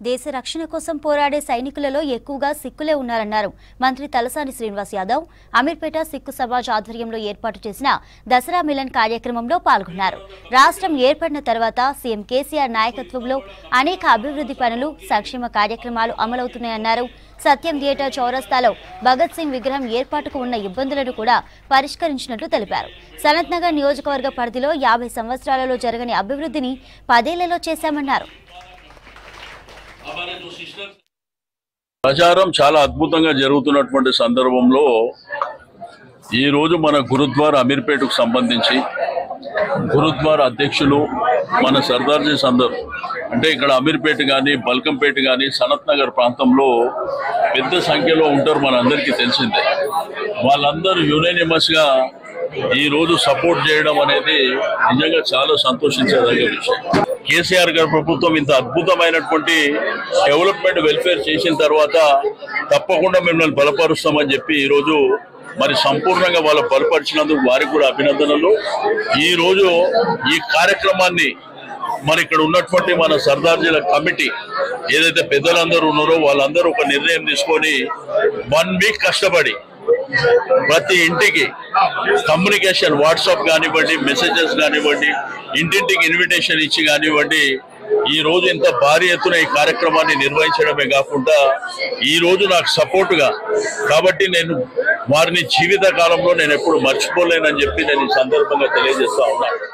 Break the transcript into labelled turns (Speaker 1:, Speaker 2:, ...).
Speaker 1: దేశ రక్షణ కోసం పోరాడే సైనికులలో ఎక్కువగా సిక్కులే ఉన్నారన్నారు. మంత్రి తలసాని శ్రీనివాస్ యాదవ్ అమీర్పేట సిక్కు సమాజ్ ఆధ్వర్యంలో ఏర్పాటు చేసిన దసరా మిలన్ కార్యక్రమంలో పాల్గొన్నారు. రాష్ట్రం ఏర్పడిన తర్వాత సీఎం కేసీఆర్ నాయకత్వంలో అనేక అభివృద్ధి పనులు సంక్షేమ కార్యక్రమాలు అమలవుతున్నాయన్నారు. సత్యం థియేటర్ చౌరస్తాలో భగత్ సింగ్ విగ్రహం ఏర్పాటుకు ఉన్న ఇబ్బందులను కూడా పరిష్కరించినట్లు తెలిపారు. సనత్నగర్ నియోజకవర్గ పరిధిలో యాభై సంవత్సరాలలో జరగని అభివృద్ధిని పదేళ్ళలో చేశామన్నారు.
Speaker 2: ప్రచారం చాలా అద్భుతంగా జరుగుతున్నటువంటి సందర్భంలో ఈ రోజు మన గురుద్వార అమీర్పేటకు సంబంధించి గురుద్వార అధ్యక్షులు మన సర్దార్జీ సందర్ అంటే ఇక్కడ అమీర్పేట కానీ బల్కంపేట కానీ సనత్ నగర్ ప్రాంతంలో పెద్ద సంఖ్యలో ఉంటారు మనందరికీ తెలిసిందే. వాళ్ళందరూ యునైనిమస్గా ఈరోజు ఈ రోజు సపోర్ట్ చేయడం అనేది నిజంగా చాలా సంతోషించేదగ్గ విషయం. కేసీఆర్ గారి ప్రభుత్వం ఇంత అద్భుతమైనటువంటి డెవలప్మెంట్ వెల్ఫేర్ చేసిన తర్వాత తప్పకుండా మిమ్మల్ని బలపరుస్తామని చెప్పి ఈరోజు మరి సంపూర్ణంగా వాళ్ళు బలపరిచినందుకు వారికి కూడా అభినందనలు. ఈరోజు ఈ కార్యక్రమాన్ని మరి ఇక్కడ ఉన్నటువంటి మన సర్దార్జీల కమిటీ ఏదైతే పెద్దలందరూ ఉన్నారో వాళ్ళందరూ ఒక నిర్ణయం తీసుకొని వన్ వీక్ కష్టపడి ప్రతి ఇంటికి కమ్యూనికేషన్ వాట్సాప్ కానివ్వండి మెసేజెస్ కానివ్వండి ఇంటింటికి ఇన్విటేషన్ ఇచ్చి కానివ్వండి ఈ రోజు ఇంత భారీ ఎత్తున ఈ కార్యక్రమాన్ని నిర్వహించడమే కాకుండా ఈ రోజు నాకు సపోర్టుగా కాబట్టి నేను వారిని జీవిత కాలంలో నేను ఎప్పుడు మర్చిపోలేనని చెప్పి నేను ఈ సందర్భంగా తెలియజేస్తా ఉన్నాను.